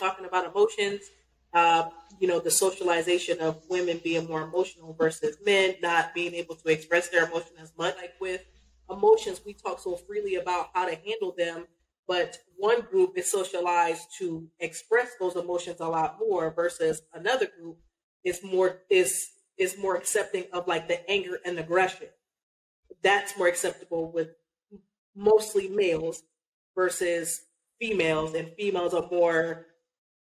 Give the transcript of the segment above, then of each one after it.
talking about emotions, uh, you know, the socialization of women being more emotional versus men not being able to express their emotion as much. Like with emotions, we talk so freely about how to handle them, but one group is socialized to express those emotions a lot more versus another group is more is is more accepting of like the anger and aggression. That's more acceptable with mostly males versus females, and females are more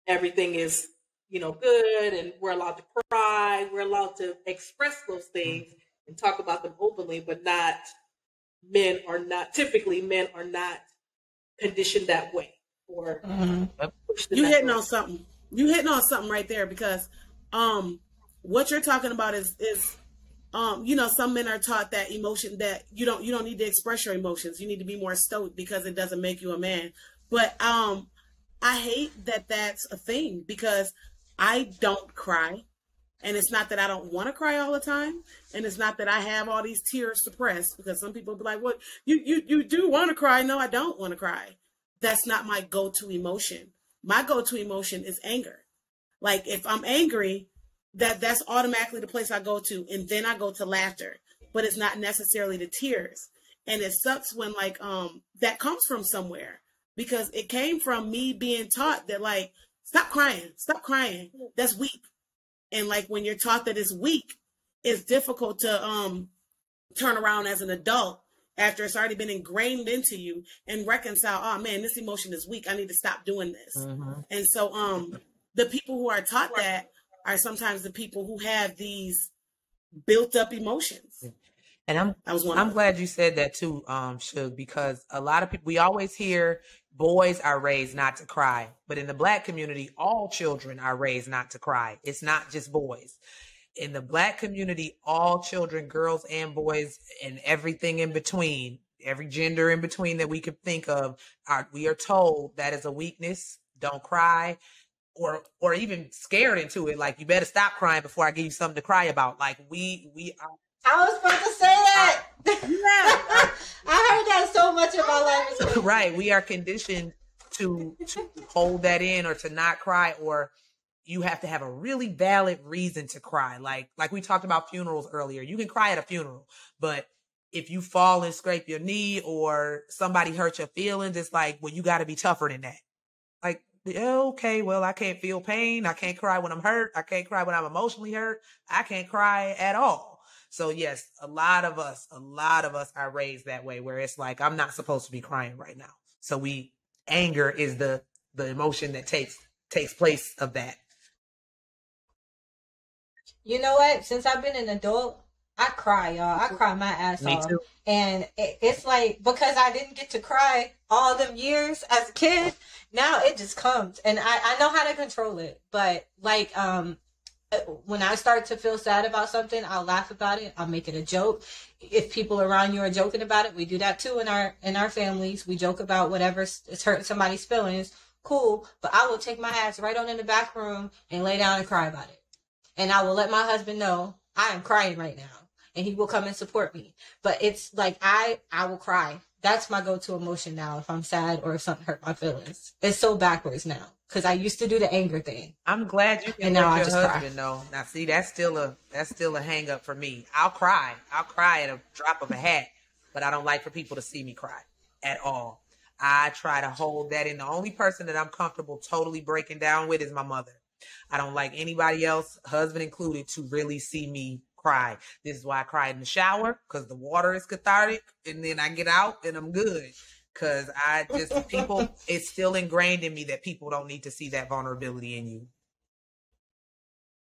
everything is you know good, and we're allowed to cry, we're allowed to express those things and talk about them openly, but not men are not typically men are not conditioned that way or mm-hmm. you hitting way. on something. You hitting on something right there because um what you're talking about is is um you know some men are taught that emotion that you don't you don't need to express your emotions. You need to be more stoic because it doesn't make you a man. But um i hate that that's a thing because i don't cry. And it's not that i don't want to cry all the time and it's not that i have all these tears suppressed because some people be like what? You you you do want to cry. No i don't want to cry. That's not my go-to emotion. My go-to emotion is anger. Like if i'm angry that that's automatically the place I go to, and then I go to laughter, but it's not necessarily the tears. And it sucks when like um that comes from somewhere because it came from me being taught that like stop crying, stop crying, that's weak. And like when you're taught that it's weak, it's difficult to um turn around as an adult after it's already been ingrained into you and reconcile oh man this emotion is weak i need to stop doing this mm-hmm. and so um the people who are taught that are sometimes the people who have these built up emotions. And I'm I was I'm glad you said that too, um, Shug, because a lot of people we always hear boys are raised not to cry, but in the black community, all children are raised not to cry. It's not just boys. In the black community, all children, girls and boys, and everything in between, every gender in between that we could think of, are we are told that is a weakness. Don't cry or or even scared into it. Like you better stop crying before I give you something to cry about. Like we we are. I was about to say that. yeah. I heard that so much in my life. right, we are conditioned to to hold that in or to not cry or you have to have a really valid reason to cry. Like like we talked about funerals earlier. You can cry at a funeral, but if you fall and scrape your knee or somebody hurt your feelings, it's like, well, you got to be tougher than that. Like okay, well, I can't feel pain. I can't cry when I'm hurt. I can't cry when I'm emotionally hurt. I can't cry at all. So yes, a lot of us, a lot of us are raised that way where it's like, I'm not supposed to be crying right now. So we, anger is the, the emotion that takes, takes place of that. You know what? Since I've been an adult, I cry, y'all. I cry my ass Me off. Too. And it, it's like because I didn't get to cry all them years as a kid, now it just comes. And I, I know how to control it. But like um when I start to feel sad about something, I'll laugh about it. I'll make it a joke. If people around you are joking about it, we do that too in our in our families. We joke about whatever is hurting somebody's feelings. Cool, but I will take my ass right on in the back room and lay down and cry about it. And I will let my husband know I am crying right now and he will come and support me. But it's like I I will cry. That's my go-to emotion now if I'm sad or if something hurt my feelings. It's so backwards now because I used to do the anger thing. I'm glad you can and now your husband know. Now see, that's still a that's still a hang up for me. I'll cry. I'll cry at a drop of a hat, but I don't like for people to see me cry at all. I try to hold that in. The only person that I'm comfortable totally breaking down with is my mother. I don't like anybody else, husband included, to really see me cry. This is why I cry in the shower because the water is cathartic, and then I get out and I'm good. Because I just people, it's still ingrained in me that people don't need to see that vulnerability in you.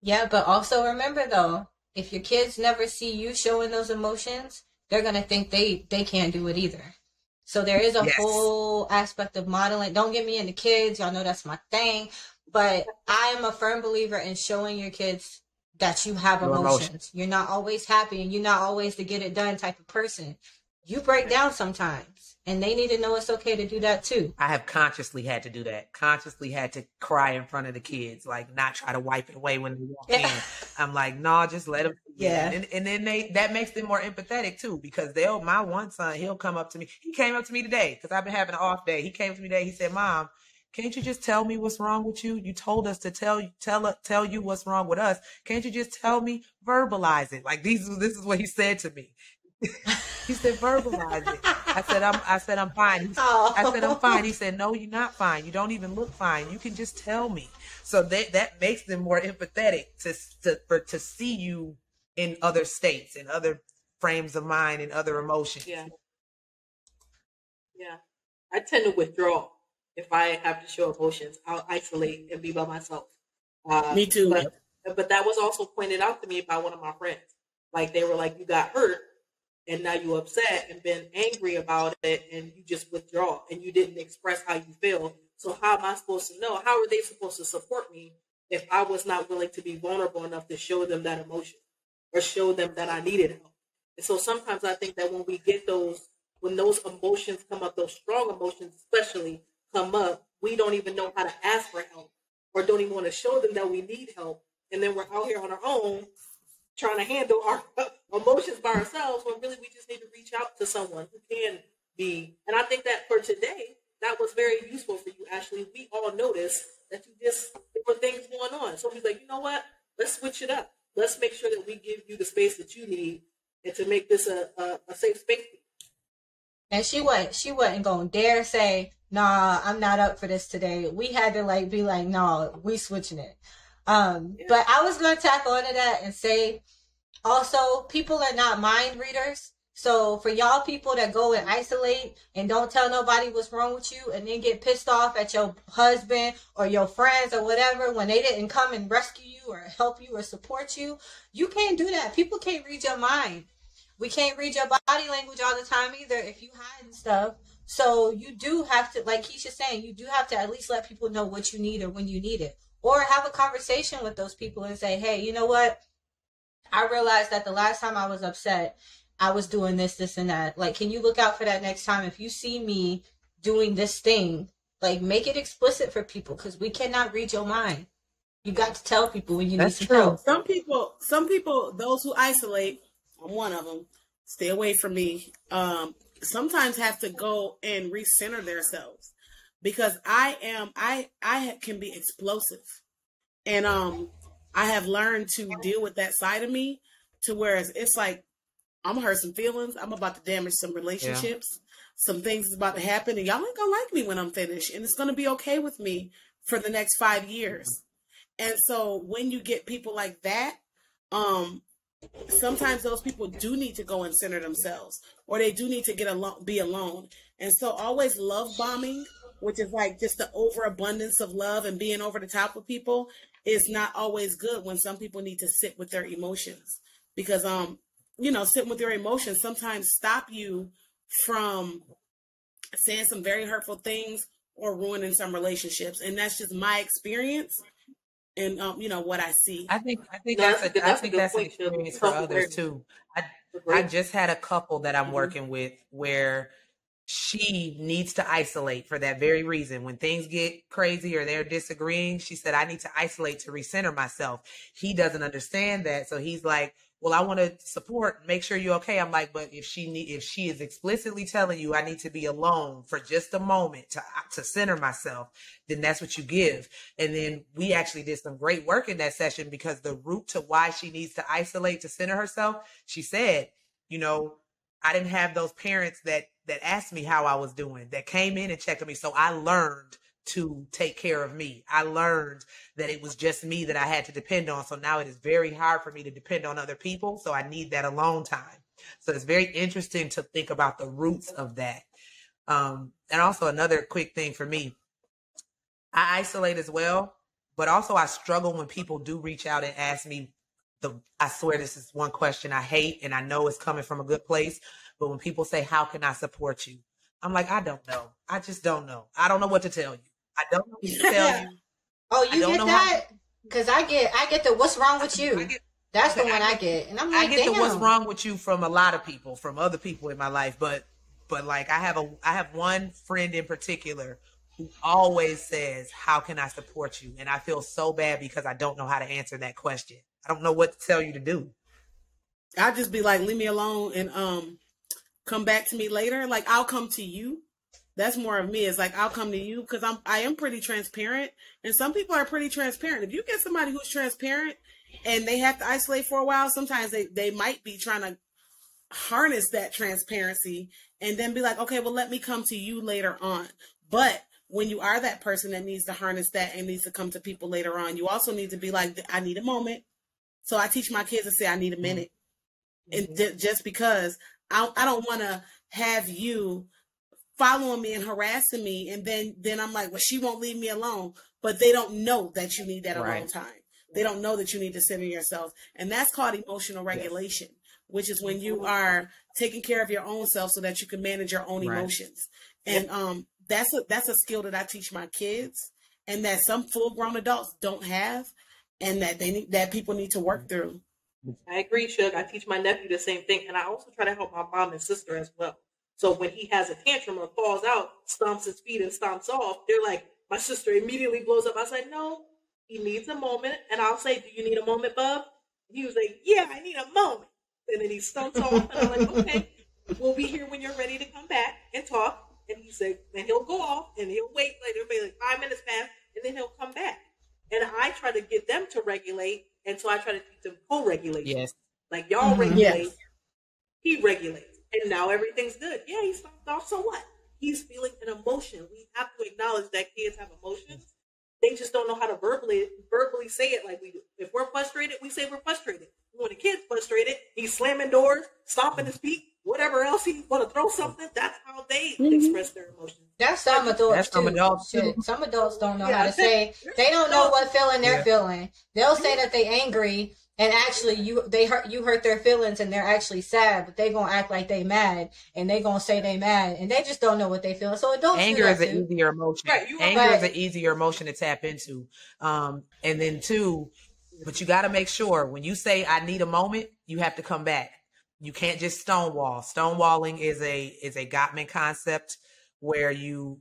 Yeah, but also remember though, if your kids never see you showing those emotions, they're gonna think they they can't do it either. So there is a yes. whole aspect of modeling. Don't get me into kids, y'all know that's my thing. But I am a firm believer in showing your kids that you have emotions. emotions. You're not always happy and you're not always the get it done type of person. You break down sometimes and they need to know it's okay to do that too. I have consciously had to do that. Consciously had to cry in front of the kids, like not try to wipe it away when they walk yeah. in. I'm like, no, nah, just let them. Yeah. And, and then they, that makes them more empathetic too, because they'll, my one son, he'll come up to me. He came up to me today because I've been having an off day. He came to me today. He said, mom, can't you just tell me what's wrong with you? You told us to tell tell tell you what's wrong with us. Can't you just tell me? Verbalize it. Like these this is what he said to me. he said, verbalize it. I said, I'm I said I'm fine. He, oh. I said I'm fine. He said, No, you're not fine. You don't even look fine. You can just tell me. So that that makes them more empathetic to to for, to see you in other states, in other frames of mind, and other emotions. Yeah. Yeah. I tend to withdraw if I have to show emotions. I'll isolate and be by myself. Uh, Me too. But, but that was also pointed out to me by one of my friends. Like they were like, "You got hurt, and now you're upset and been angry about it, and you just withdraw and you didn't express how you feel. So how am I supposed to know? How are they supposed to support me if I was not willing to be vulnerable enough to show them that emotion or show them that I needed help? And so sometimes I think that when we get those when those emotions come up, those strong emotions especially come up, we don't even know how to ask for help or don't even want to show them that we need help. And then we're out here on our own trying to handle our emotions by ourselves when really we just need to reach out to someone who can be. And I think that for today, that was very useful for you, Ashley. We all noticed that you just, there were things going on. So he's like, you know what? Let's switch it up. Let's make sure that we give you the space that you need and to make this a, a, a safe space and she wasn't she wasn't gonna dare say, nah, I'm not up for this today. We had to like be like, no, we switching it. Um, yeah. but I was gonna tack onto that and say also people are not mind readers. So for y'all people that go and isolate and don't tell nobody what's wrong with you and then get pissed off at your husband or your friends or whatever when they didn't come and rescue you or help you or support you, you can't do that. People can't read your mind. We can't read your body language all the time either if you hide and stuff. So you do have to, like Keisha's saying, you do have to at least let people know what you need or when you need it. Or have a conversation with those people and say, hey, you know what? I realized that the last time I was upset, I was doing this, this, and that. Like, can you look out for that next time? If you see me doing this thing, like, make it explicit for people because we cannot read your mind. You got to tell people when you That's need to true. Some people, some people, those who isolate, I'm one of them. Stay away from me. Um, sometimes have to go and recenter themselves because I am I I can be explosive, and um I have learned to deal with that side of me to whereas it's like I'm gonna hurt some feelings. I'm about to damage some relationships. Yeah. Some things is about to happen, and y'all ain't gonna like me when I'm finished, and it's gonna be okay with me for the next five years. And so when you get people like that, um, sometimes those people do need to go and center themselves or they do need to get alone be alone and so always love bombing which is like just the overabundance of love and being over the top with people is not always good when some people need to sit with their emotions because um you know sitting with your emotions sometimes stop you from saying some very hurtful things or ruining some relationships and that's just my experience and um, you know what I see. I think I think that's, that's a, that's I think that's an experience for others too. I I just had a couple that I'm mm-hmm. working with where she needs to isolate for that very reason. When things get crazy or they're disagreeing, she said, I need to isolate to recenter myself. He doesn't understand that. So he's like, well, I want to support, make sure you're okay. I'm like, but if she need, if she is explicitly telling you I need to be alone for just a moment to to center myself, then that's what you give. And then we actually did some great work in that session because the root to why she needs to isolate to center herself, she said, you know, I didn't have those parents that that asked me how I was doing, that came in and checked on me. So I learned to take care of me. I learned that it was just me that I had to depend on. So now it is very hard for me to depend on other people. So I need that alone time. So it's very interesting to think about the roots of that. Um, and also another quick thing for me, I isolate as well, but also I struggle when people do reach out and ask me the I swear this is one question I hate and I know it's coming from a good place, but when people say, How can I support you? I'm like, I don't know. I just don't know. I don't know what to tell you. I don't know what to tell you. oh, you get that? Because I get, I get the what's wrong with you. Get, That's the one I get, and I'm like, I get Damn. the what's wrong with you from a lot of people, from other people in my life, but, but like I have a, I have one friend in particular who always says, "How can I support you?" And I feel so bad because I don't know how to answer that question. I don't know what to tell you to do. I just be like, leave me alone and um come back to me later. Like I'll come to you That's more of me. It's like I'll come to you because I'm I am pretty transparent, and some people are pretty transparent. If you get somebody who's transparent and they have to isolate for a while, sometimes they they might be trying to harness that transparency and then be like, okay, well, let me come to you later on. But when you are that person that needs to harness that and needs to come to people later on, you also need to be like, I need a moment. So I teach my kids to say, I need a mm-hmm. minute. Mm-hmm. And d- just because I, I don't want to have you following me and harassing me. And then, then I'm like, well, she won't leave me alone. But they don't know that you need that right. alone time. They don't know that you need to center yourself. And that's called emotional regulation, yes. which is when you are taking care of your own self so that you can manage your own right. emotions. And um, that's a that's a skill that I teach my kids, and that some full grown adults don't have, and that they need that people need to work through. I agree, Shug. I teach my nephew the same thing, and I also try to help my mom and sister as well. So when he has a tantrum or falls out, stomps his feet and stomps off, they're like, my sister immediately blows up. I was like, no, he needs a moment. And I'll say, do you need a moment, bub? he was like, yeah, I need a moment. And then he stumps off, and I'm like, okay, we'll be here when you're ready to come back and talk. And he said, and he'll go off and he'll wait like it'll be like five minutes pass, and then he'll come back. And I try to get them to regulate, and so I try to teach them co-regulation. Yes. Like y'all mm-hmm. regulate, yes. he regulates, and now everything's good. Yeah, he stopped off. So what? He's feeling an emotion. We have to acknowledge that kids have emotions. They just don't know how to verbally verbally say it like we do. If we're frustrated, we say we're frustrated. When a kid's frustrated, he's slamming doors, stomping his feet, whatever else he want to throw something. That's how they mm-hmm. express their emotions. That's some adults. That's some adults too. Some adults don't know yeah, how to say. They don't know what feeling they're yeah. feeling. They'll say that they angry, and actually you they hurt you hurt their feelings, and they're actually sad, but they gonna act like they mad, and they gonna say they mad, and they just don't know what they feel. So adults. Anger is an easier emotion. Right, Anger right. is an easier emotion to tap into. Um, and then two, but you got to make sure when you say I need a moment, you have to come back you can't just stonewall. Stonewalling is a is a Gottman concept where you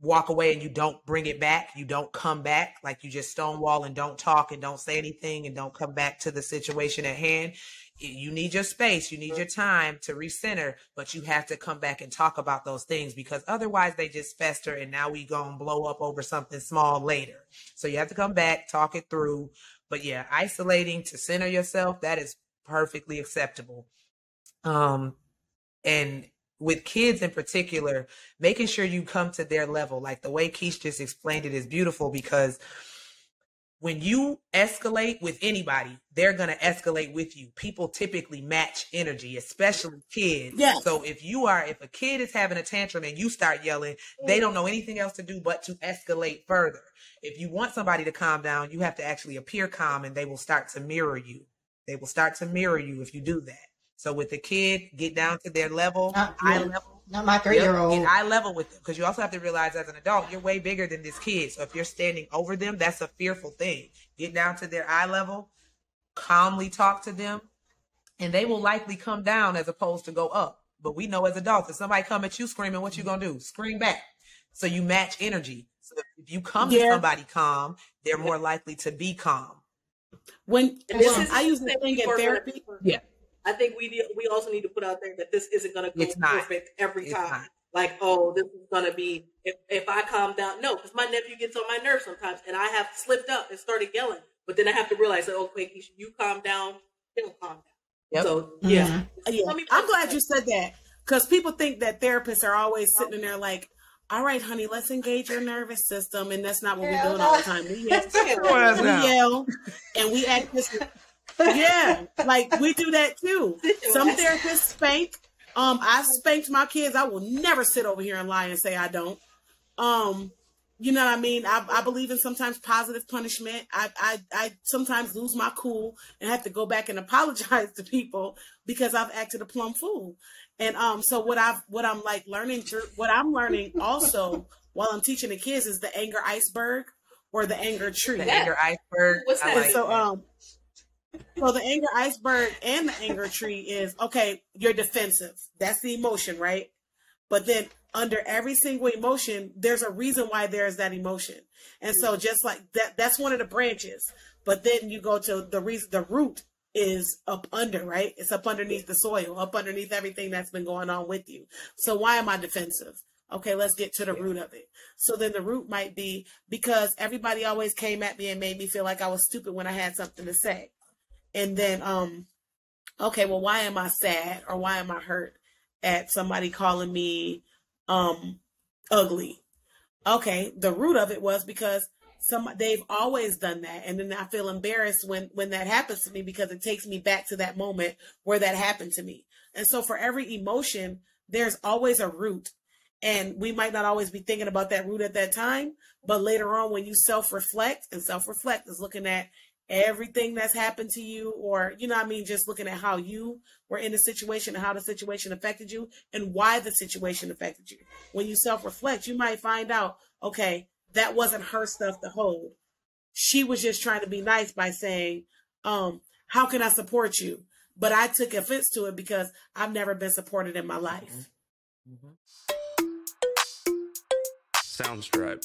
walk away and you don't bring it back. You don't come back. Like you just stonewall and don't talk and don't say anything and don't come back to the situation at hand. You need your space. You need your time to recenter, but you have to come back and talk about those things because otherwise they just fester and now we go and blow up over something small later. So you have to come back, talk it through. But yeah, isolating to center yourself, that is perfectly acceptable. Um, and with kids in particular, making sure you come to their level, like the way Keish just explained it is beautiful because when you escalate with anybody, they're going to escalate with you. People typically match energy, especially kids. Yeah. So if you are, if a kid is having a tantrum and you start yelling, they mm. don't know anything else to do but to escalate further. If you want somebody to calm down, you have to actually appear calm and they will start to mirror you. They will start to mirror you if you do that. So with the kid, get down to their level, not, eye level. Not my three year old. Get eye level with them because you also have to realize as an adult, you're way bigger than this kid. So if you're standing over them, that's a fearful thing. Get down to their eye level, calmly talk to them, and they will likely come down as opposed to go up. But we know as adults, if somebody come at you screaming, what you gonna do? Scream back. So you match energy. So if you come yeah. to somebody calm, they're more likely to be calm. When, when I use the thing in therapy, yeah I think we we also need to put out there that this isn't going to go perfect every it's time. Not. Like, oh, this is going to be if, if I calm down. No, because my nephew gets on my nerves sometimes, and I have slipped up and started yelling. But then I have to realize that okay, Keisha, you calm down, he'll calm down. Yep. So yeah, mm-hmm. yeah. I'm glad you said that because people think that therapists are always sitting in there like, all right, honey, let's engage your nervous system. And that's not what we're doing all the time. We yell, we yell and we act this yeah, like we do that too. Some therapists spank. Um, I spanked my kids. I will never sit over here and lie and say I don't. Um, you know what I mean? I, I believe in sometimes positive punishment. I, I I sometimes lose my cool and have to go back and apologize to people because I've acted a plum fool. And um, so what I've what I'm like learning to what I'm learning also while I'm teaching the kids is the anger iceberg or the anger tree. The anger iceberg. What's that? Like so um so the anger iceberg and the anger tree is okay, you're defensive. That's the emotion, right? But then under every single emotion, there's a reason why there's that emotion. And so mm-hmm. just like that, that's one of the branches. But then you go to the reason, the root is up under, right? It's up underneath the soil, up underneath everything that's been going on with you. So why am I defensive? Okay, let's get to the root of it. So then the root might be because everybody always came at me and made me feel like I was stupid when I had something to say. And then, um, okay, well, why am I sad or why am I hurt at somebody calling me, um, ugly? Okay, the root of it was because some they've always done that. And then i feel embarrassed when when that happens to me because it takes me back to that moment where that happened to me. And so for every emotion there's always a root. And we might not always be thinking about that root at that time but later on when you self-reflect and self-reflect is looking at everything that's happened to you or you know i mean just looking at how you were in the situation and how the situation affected you and why the situation affected you when you self-reflect you might find out okay that wasn't her stuff to hold. She was just trying to be nice by saying, um, how can I support you? But I took offense to it because I've never been supported in my life. Mm-hmm. Mm-hmm. Soundstripe.